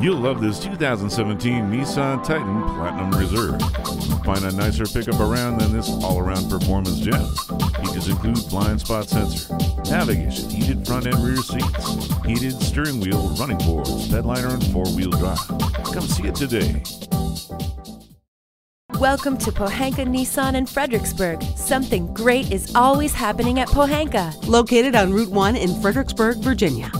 You'll love this 2017 Nissan Titan Platinum Reserve. Find a nicer pickup around than this all-around performance gem. Features include blind spot sensor, navigation, heated front and rear seats, heated steering wheel, running boards, bedliner, and four-wheel drive. Come see it today. Welcome to Pohanka Nissan in Fredericksburg. Something great is always happening at Pohanka. Located on Route 1 in Fredericksburg, Virginia.